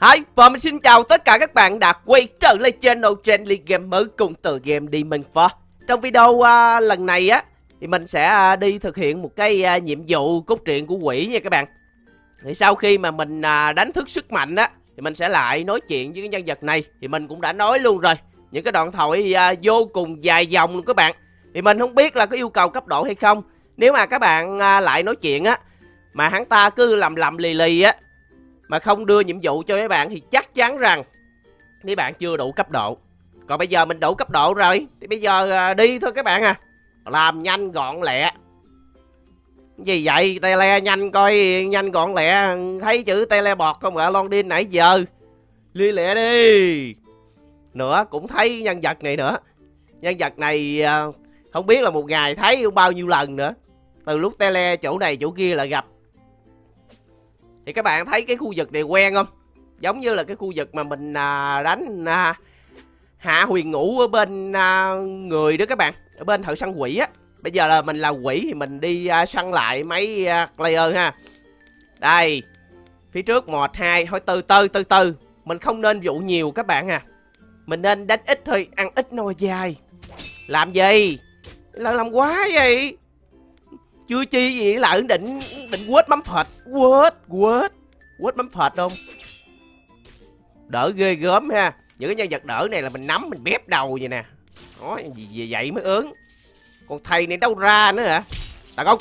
Hi, và mình xin chào tất cả các bạn đã quay trở lại channel Trendy Game mới cùng tựa game Demon Force vâng. Trong video uh, lần này á thì mình sẽ uh, đi thực hiện một cái uh, nhiệm vụ cốt truyện của quỷ nha các bạn. Thì sau khi mà mình uh, đánh thức sức mạnh á thì mình sẽ lại nói chuyện với cái nhân vật này. Thì mình cũng đã nói luôn rồi Những cái đoạn thoại uh, vô cùng dài dòng luôn các bạn. Thì mình không biết là có yêu cầu cấp độ hay không. Nếu mà các bạn uh, lại nói chuyện á Mà hắn ta cứ lầm lầm lì lì á mà không đưa nhiệm vụ cho mấy bạn thì chắc chắn rằng mấy bạn chưa đủ cấp độ. Còn bây giờ mình đủ cấp độ rồi, thì bây giờ à, đi thôi các bạn à. Làm nhanh gọn lẹ. Gì vậy? Tele nhanh coi, nhanh gọn lẹ. Thấy chữ tele bọt không ạ? London nãy giờ. Li lẹ đi. Nữa, cũng thấy nhân vật này nữa. Nhân vật này à, không biết là một ngày thấy bao nhiêu lần nữa. Từ lúc tele chỗ này chỗ kia là gặp thì các bạn thấy cái khu vực này quen không? Giống như là cái khu vực mà mình à, đánh à, hạ huyền ngũ ở bên à, người đó các bạn ở bên thợ săn quỷ á. Bây giờ là mình là quỷ thì mình đi à, săn lại mấy à, player ha. Đây phía trước một hai thôi từ từ từ từ. Mình không nên dụ nhiều các bạn à. Mình nên đánh ít thôi ăn ít no dài làm gì? Là làm quá vậy? Chưa chi gì lại định định quết mắm phật. Quết quết quết mắm phật không đỡ ghê gớm ha. Những cái nhân vật đỡ này là mình nắm mình bếp đầu vậy nè. Đó gì, gì vậy mới ớn còn thầy này đâu ra nữa hả? Đàn ông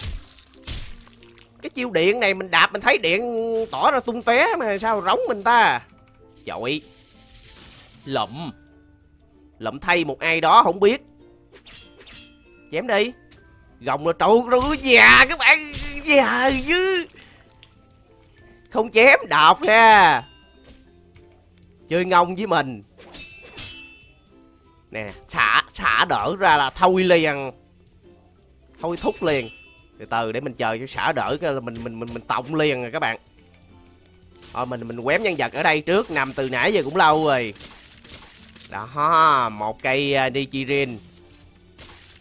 cái chiêu điện này mình đạp mình thấy điện tỏ ra tung té mà sao rống mình ta? Chọi. Lụm. Lụm thay một ai đó không biết. Chém đi gồng là trụ rồi già các bạn già chứ không chém đạp nha chơi ngông với mình. Nè xả xả đỡ ra là thôi liền. Thôi thúc liền. Từ từ để mình chờ cho xả đỡ cái là mình mình mình mình tổng liền rồi các bạn. Thôi mình mình quém nhân vật ở đây trước nằm từ nãy giờ cũng lâu rồi. Đó một cây à, uh, dichirin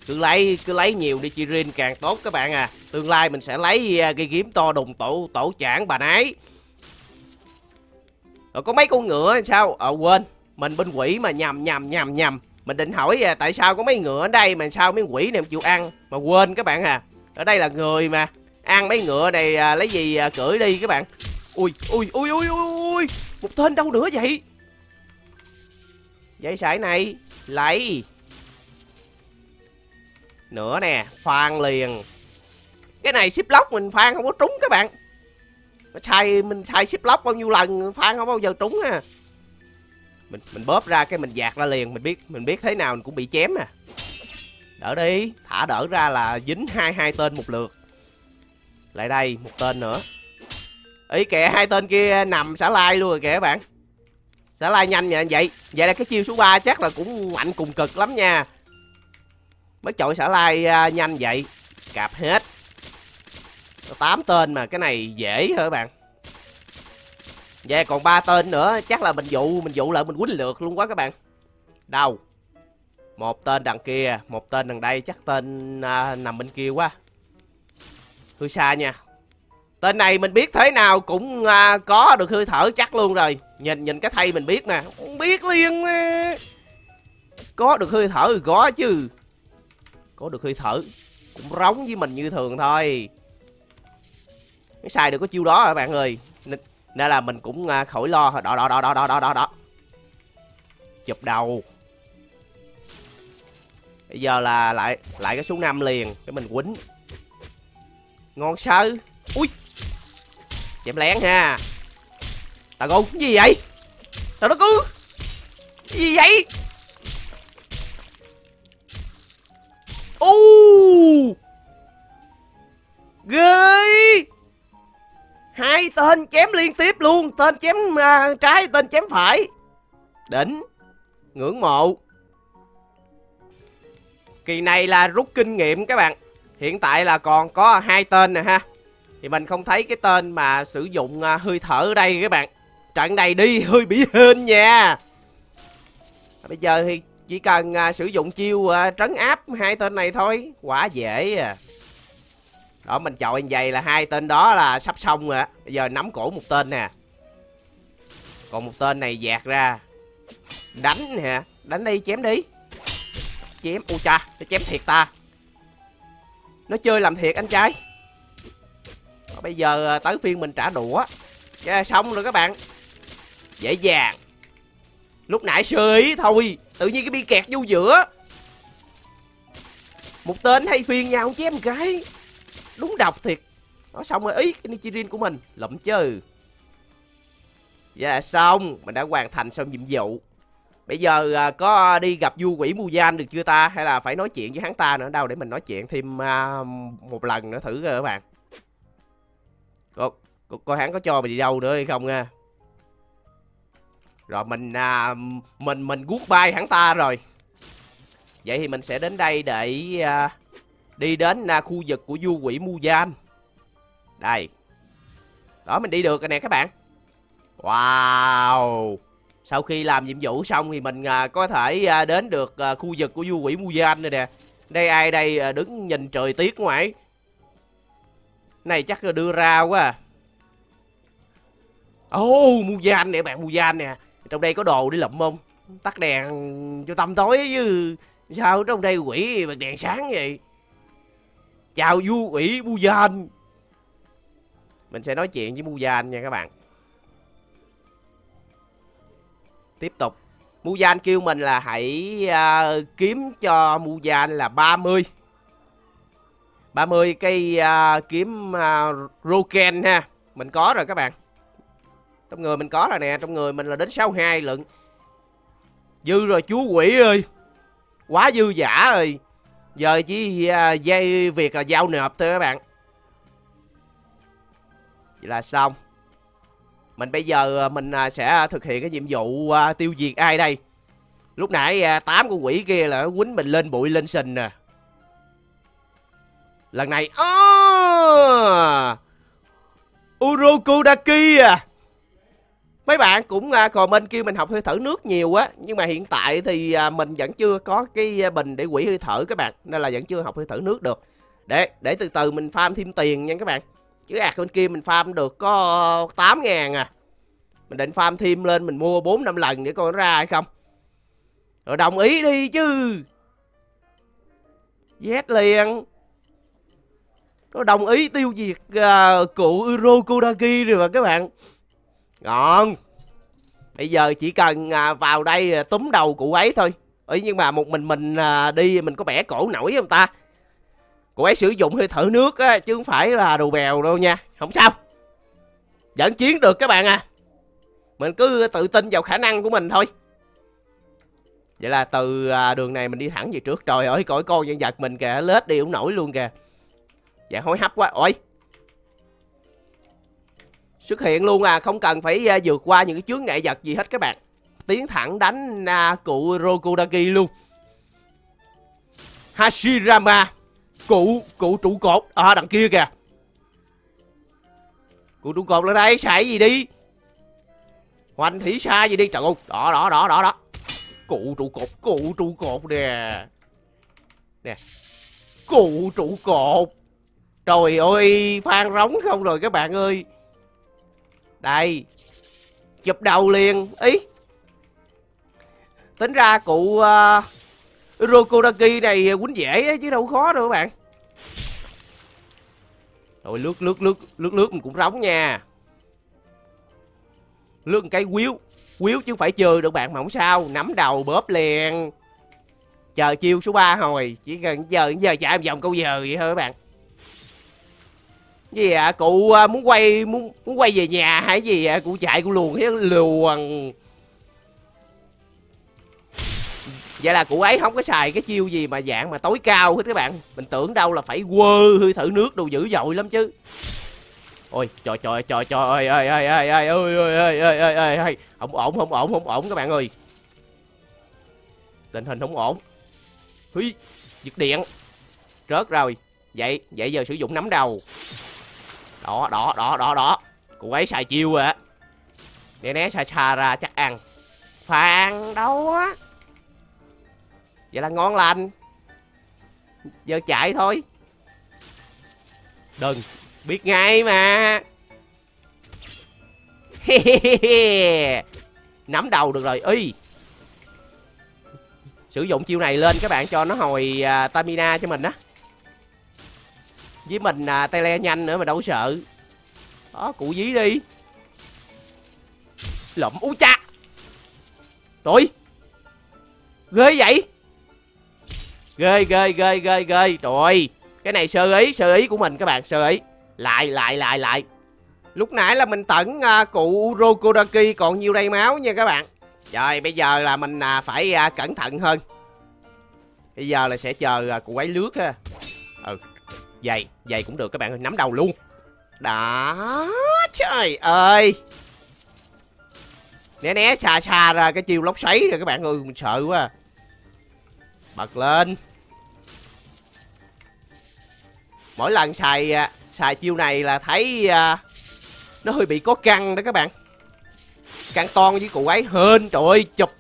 cứ lấy cứ lấy nhiều đi chi rin càng tốt các bạn à. Tương lai mình sẽ lấy à, cây kiếm to đùng tổ tổ chản bà nái. Rồi có mấy con ngựa sao? Ờ quên. Mình bên quỷ mà nhầm nhầm nhầm nhầm. Mình định hỏi à, tại sao có mấy ngựa ở đây mà sao mấy quỷ này chịu ăn? Mà quên các bạn à. Ở đây là người mà ăn mấy ngựa này à, lấy gì à, cưỡi đi các bạn. Ui ui ui ui ui một tên đâu nữa vậy? Dây sải này lấy nữa nè phan liền. Cái này ship lock mình phan không có trúng các bạn. Sai, mình sai ship lock bao nhiêu lần phan không bao giờ trúng ha mình mình bóp ra cái mình dạt ra liền mình biết mình biết thế nào mình cũng bị chém à. Đỡ đi thả đỡ ra là dính hai hai tên một lượt. Lại đây một tên nữa. Ý kìa hai tên kia nằm xả lai luôn rồi kìa các bạn. Xả lai nhanh vậy vậy vậy là cái chiêu số 3 chắc là cũng mạnh cùng cực lắm nha mới chọi xả lai uh, à, nhanh vậy. Cạp hết. Tám tên mà cái này dễ thôi các bạn? Vậy còn ba tên nữa chắc là mình dụ mình dụ lại mình quýnh lượt luôn quá các bạn. Đâu? Một tên đằng kia một tên đằng đây chắc tên uh, nằm bên kia quá. Hư xa nha. Tên này mình biết thế nào cũng uh, có được hơi thở chắc luôn rồi. Nhìn nhìn cái thay mình biết nè. Không biết liền có được hơi thở thì có chứ. Có được hơi thở. Cũng rống với mình như thường thôi. Mới xài được có chiêu đó các bạn ơi? Nên, nên là mình cũng à, khỏi lo. Đó đó đó đó đó đó đó, đó. Chụp đầu. Bây giờ là lại lại cái số 5 liền Để mình quýnh. Ngon sơ Ui! Chém lén ha. Tao ngu cái gì vậy? Tao nó cứ! Cái gì vậy? U ghê! Hai tên chém liên tiếp luôn tên chém uh, trái tên chém phải. Đỉnh ngưỡng mộ. Kỳ này là rút kinh nghiệm các bạn. Hiện tại là còn có hai tên nè ha. Thì mình không thấy cái tên mà sử dụng uh, hơi thở ở đây các bạn. Trận này đi hơi bị hên nha. Bây giờ thì chỉ cần à, sử dụng chiêu à, trấn áp hai tên này thôi. Quá dễ à. Đó mình chọi như vậy là hai tên đó là sắp xong rồi bây giờ nắm cổ một tên nè. Còn một tên này dạt ra. Đánh nè. Đánh đi chém đi. Chém. Ui cha Nó chém thiệt ta. Nó chơi làm thiệt anh trai. Bây giờ à, tới phiên mình trả đũa. Yeah, Xong rồi các bạn. Dễ dàng. Lúc nãy sơ ý thôi. Tự nhiên cái bi kẹt vô giữa. Một tên hay phiên nhau chém một cái. Đúng độc thiệt. Nó xong rồi ý cái Nichirin của mình Lụm chứ Dạ xong. Mình đã hoàn thành xong nhiệm vụ. Bây giờ à, có đi gặp vua quỷ Mujan được chưa ta? Hay là phải nói chuyện với hắn ta nữa? Đâu Để mình nói chuyện thêm à, một lần nữa thử rồi các bạn. Coi, hắn có cho mình đi đâu nữa hay không nha rồi mình à, Mình mình guốc bay hắn ta rồi. Vậy thì mình sẽ đến đây để à, Đi đến à, khu vực của du quỷ Mujan Đây. Đó mình đi được rồi nè các bạn. Wow. Sau khi làm nhiệm vụ xong thì mình à, có thể à, đến được à, khu vực của du quỷ Mujan rồi nè. Đây ai đây à, đứng nhìn trời tiết ngoài Này chắc là đưa ra quá à. Ồ oh, Mujan nè bạn Mujan nè. Trong đây có đồ để lụm không? Tắt đèn cho tăm tối chứ. Sao trong đây quỷ bật đèn sáng vậy? Chào vua quỷ Mujan Mình sẽ nói chuyện với Mujan nha các bạn. Tiếp tục. Mujan kêu mình là hãy uh, kiếm cho Mujan là 30 30 cây uh, kiếm uh, Roken ha. Mình có rồi các bạn. Trong người mình có rồi nè Trong người mình là đến 62 lượng Dư rồi chú quỷ ơi. Quá dư giả rồi. Giờ chỉ à, dây việc là giao nộp thôi các bạn. Vậy là xong. Mình bây giờ à, mình à, sẽ thực hiện cái nhiệm vụ tiêu diệt ai đây? Lúc nãy tám con quỷ kia là quýnh mình lên bụi lên sình nè. Lần này à, Urokodaki à! Mấy bạn cũng à, comment kêu mình học hơi thở nước nhiều á Nhưng mà hiện tại thì à, mình vẫn chưa có cái à, bình để quỷ hơi thở các bạn Nên là vẫn chưa học hơi thở nước được. Để để từ từ mình farm thêm tiền nha các bạn. Chứ ạc bên kia mình farm được có 8 ngàn à. Mình định farm thêm lên mình mua 4 năm lần để coi nó ra hay không. Rồi đồng ý đi chứ. Z liền. Nó đồng ý tiêu diệt uh, cụ Urokodaki rồi mà các bạn. Ngon. Bây giờ chỉ cần à, vào đây à, túm đầu cụ ấy thôi. Ý nhưng mà một mình mình à, đi mình có bẻ cổ nổi không ta? Cụ ấy sử dụng hơi thở nước á, Chứ không phải là đồ bèo đâu nha. Không sao. Dẫn chiến được các bạn à. Mình cứ tự tin vào khả năng của mình thôi. Vậy là từ đường này mình đi thẳng về trước. Trời ơi, cõi con nhân vật mình kìa, Lết đi cũng nổi luôn kìa. Dạ hối hấp quá. Ôi. Xuất hiện luôn à. Không cần phải uh, vượt qua những cái chướng ngại vật gì hết các bạn. Tiến thẳng đánh uh, cụ Rokudaki luôn. Hashirama Cụ, cụ trụ cột. À đằng kia kìa. Cụ trụ cột lên đây xài gì đi? Hoành thủy xa gì đi. Trời ơi Đó đó đó đó đó Cụ trụ cột Cụ trụ cột nè. Nè. Cụ trụ cột. Trời ơi Phan rống không rồi các bạn ơi. Đây. Chụp đầu liền. Ý. Tính ra cụ ờ, uh, Rokodaki này quýnh dễ chứ đâu khó đâu các bạn. Rồi lướt lướt lướt lướt lướt mình cũng rống nha. Lướt một cái quýu Quýu chứ phải chơi được bạn mà không sao. Nắm đầu bóp liền. Chờ chiêu số 3 hồi. Chỉ cần giờ giờ chạy một vòng câu giờ vậy thôi các bạn gì ạ à? cụ muốn quay muốn muốn quay về nhà hay gì ạ à? cụ chạy cụ luồn cái luồn Vậy là cụ ấy không có xài cái chiêu gì mà dạng mà tối cao hết các bạn Mình tưởng đâu là phải quơ hơi thử nước đồ dữ dội lắm chứ Ôi trời trời trời trời ơi ơi ơi ơi ơi ơi ơi ơi ơi ơi ơi Không ổn không ổn không ổn các bạn ơi Tình hình không ổn Hí Giật điện Rớt rồi Vậy vậy giờ sử dụng nắm đầu đó đó đó đó đó. Cụ ấy xài chiêu rồi á Để né xa xa ra chắc ăn. Phàn đâu á. Vậy là ngon lành. Giờ chạy thôi. Đừng. Biết ngay mà. Nắm đầu được rồi. Y sử dụng chiêu này lên các bạn cho nó hồi à, uh, stamina cho mình á với mình à, tay le nhanh nữa mà đâu có sợ. Đó cụ dí đi. Lụm u cha. Rồi. Ghê vậy? Ghê ghê ghê ghê ghê. Rồi. Cái này sơ ý sơ ý của mình các bạn sơ ý. Lại lại lại lại. Lúc nãy là mình tẩn uh, cụ Urokodaki còn nhiêu đây máu nha các bạn. Rồi bây giờ là mình uh, phải uh, cẩn thận hơn. Bây giờ là sẽ chờ uh, cụ ấy lướt ha. Ừ dày dày cũng được các bạn ơi nắm đầu luôn. Đó trời ơi. Né né xa xa ra cái chiêu lốc xoáy rồi các bạn ơi mình sợ quá. Bật lên. Mỗi lần xài à, xài chiêu này là thấy uh, nó hơi bị có căng đó các bạn. Căng ton với cụ ấy hên trời ơi chụp.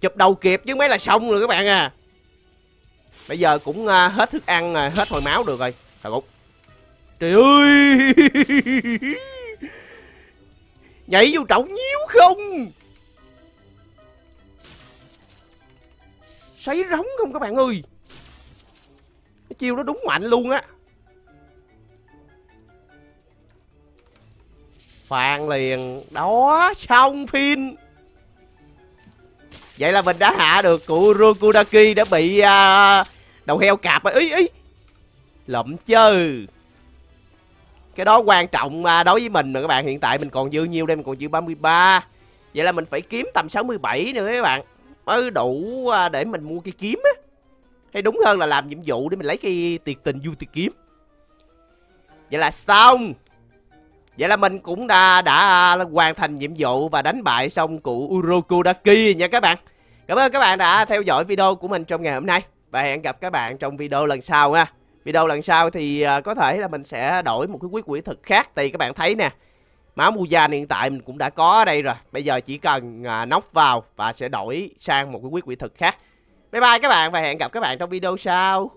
Chụp đầu kịp chứ mấy là xong rồi các bạn à bây giờ cũng uh, hết thức ăn rồi, hết hồi máu được rồi. Thật cũng. trời ơi! Nhảy vô trọng nhíu không? Xoáy rống không các bạn ơi? Cái chiêu nó đúng mạnh luôn á. Phàn liền. Đó xong phim. Vậy là mình đã hạ được cụ Rokudaki đã bị uh, đầu heo cạp ấy, ý ý. Lụm chứ Cái đó quan trọng đối với mình rồi các bạn. Hiện tại mình còn dư nhiêu đây mình còn dư 33 Vậy là mình phải kiếm tầm 67 nữa các bạn. Mới đủ à, để mình mua cái kiếm á. Hay đúng hơn là làm nhiệm vụ để mình lấy cái tiệt tình du tiệt kiếm. Vậy là xong. Vậy là mình cũng đã đã à, hoàn thành nhiệm vụ và đánh bại xong cụ Urokodaki nha các bạn. Cảm ơn các bạn đã theo dõi video của mình trong ngày hôm nay và hẹn gặp các bạn trong video lần sau nha. Video lần sau thì à, có thể là mình sẽ đổi một cái quyết quỷ thực khác thì các bạn thấy nè. Máu Mujan hiện tại mình cũng đã có ở đây rồi. Bây giờ chỉ cần à, nóc vào và sẽ đổi sang một cái quyết quỷ thực khác. Bye bye các bạn và hẹn gặp các bạn trong video sau.